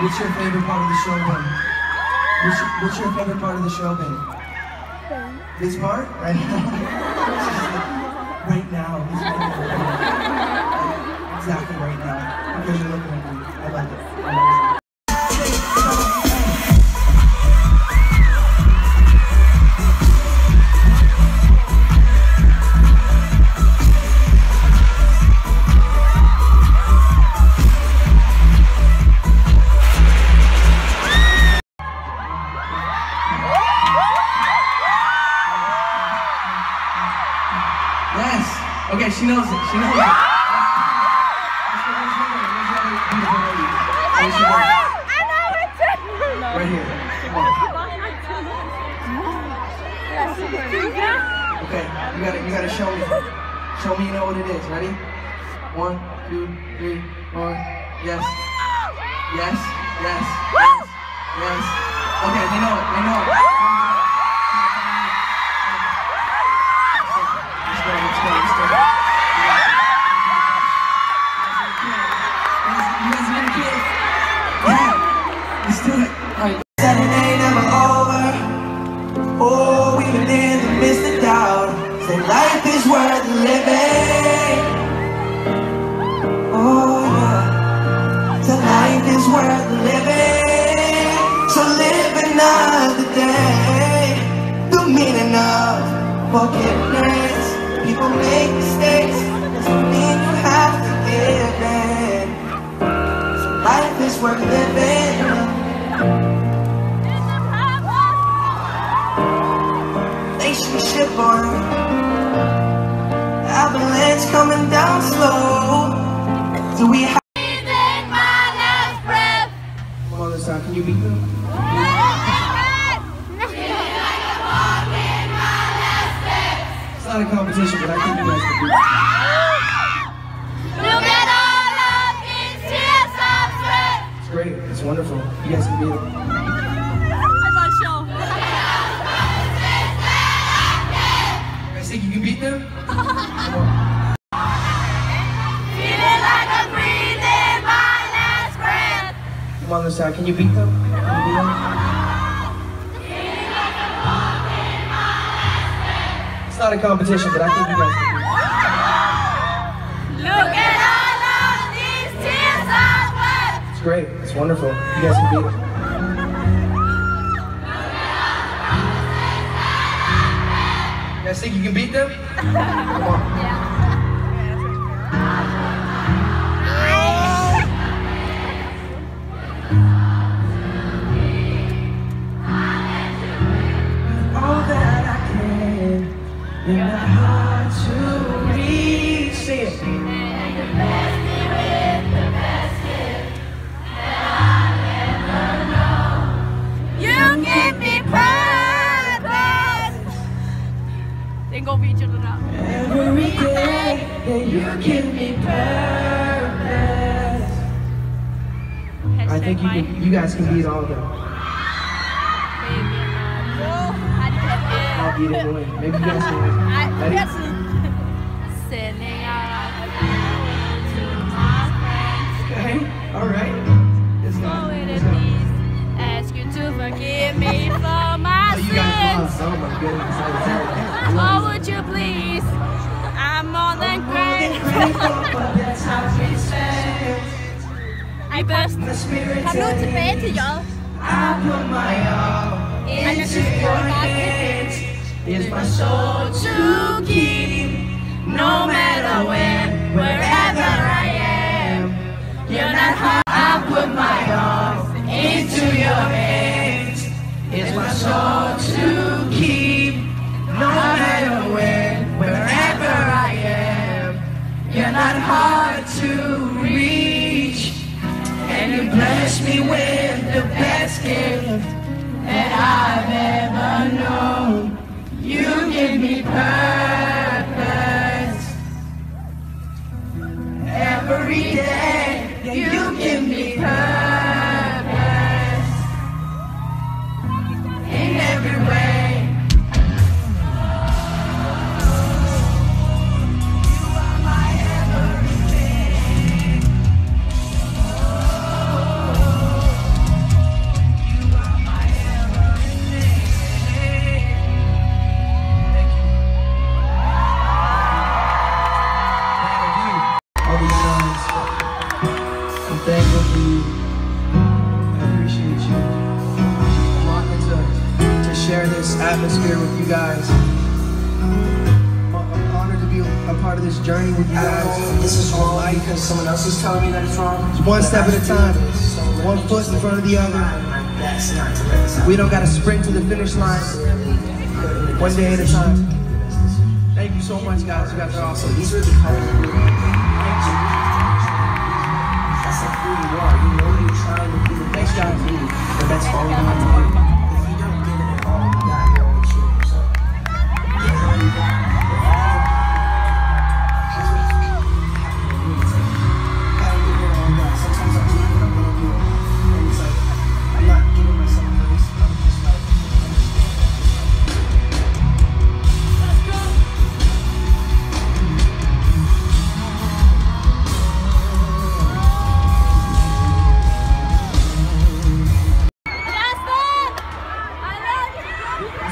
What's your favorite part of the show, Ben? What's what's your favorite part of the show, Ben? This part? Right now? right now. Exactly right Okay, she knows it. She knows it. I know it! I know it too! Right here. Come on. Okay, you gotta you gotta show me. Show me you know what it is. Ready? One, two, three, four. Yes. Yes. Yes. Yes. Yes. Okay, they know it. They know it. Is worth living. relationship or avalanche coming down slow. Do we have Breathing my last breath. Come on, this time. Can you beat them? It's not a competition, but I think you guys can beat them. Wonderful. You guys can beat them. You guys think you can beat them? Come on. Come on, this side. Can you beat them? Can you beat them? It's not a competition, but I think you guys great. It's wonderful. You guys can beat them. You guys think you can beat them? Come on. I think you can, you guys can beat all of them. I'll beat it win. Maybe you guys can win. Ready? I best. The spirit Kom nu tilbage til J. I put my all into your hands. It's my soul to keep, no matter when, wherever I am. You're not hard. I put my all into your hands. It's my soul to keep, no matter when, wherever I am. You're not hard gift that I've ever known. Guys. I'm honored to be a part of this journey with you guys. this is wrong because someone else is telling me that it's wrong. It's one step at a time, So one foot in front of the other. try my best not to let this happen. We don't got to sprint to the finish line. One day at a time. Thank you so much, guys. You guys are awesome. these are the colors of your That's like who you are. You know you're trying to be the best you can be, but that's all you have to do.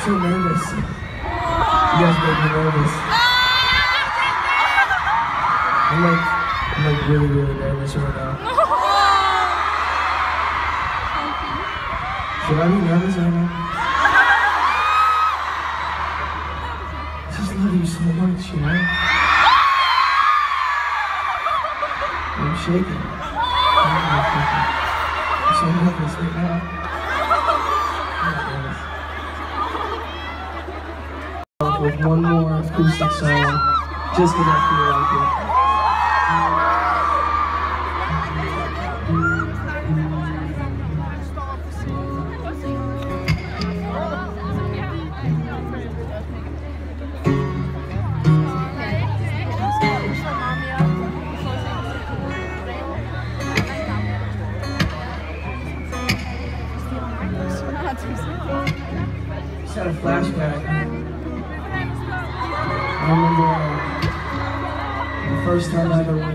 So nervous. You guys make me nervous. I'm like, I'm like really, really nervous right now. Should I be nervous right now? I just love you so much, you know? I'm shaking. I'm so nervous right now. One more acoustic song, just because I feel like it.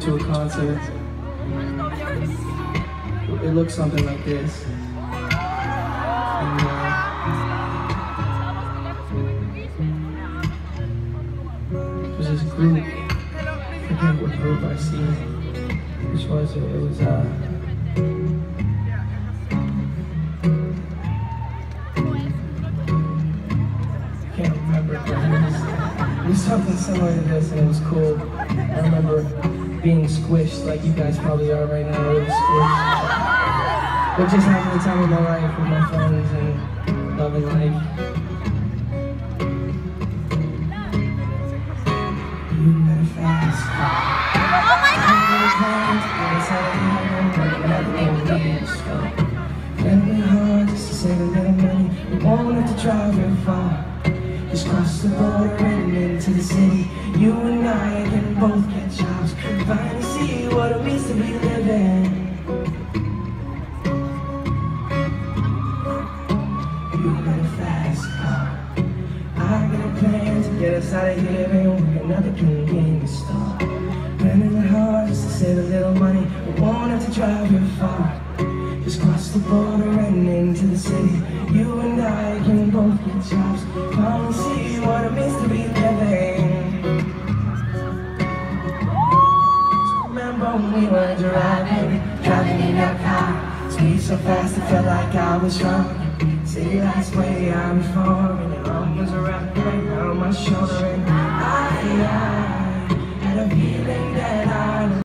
To a concert. It looked something like this. And, uh, it this group. I forget what group I see. Which was it? It was uh. something similar to this, and it was cool. I remember being squished like you guys probably are right now, really squished. But just having the time of my life with my friends and loving life. You got fast. Oh my god! I'm gonna plan to get us out of here, but never gonna be slow. Never hard just to save a little money. Won't have to drive very far. Just cross the border and into the city. You and I can both get jobs. Finally see what it means to be living. You got a fast car. I got a plan to get us out of here and another convenience store. Running it hard just to save a little money. We won't have to drive very far. Just cross the border and into the city. home, we were driving, driving in our car. Speed so fast, it felt like I was drunk. City lights way out before, and your arm was wrapped around my shoulder, and I, I had a feeling that I.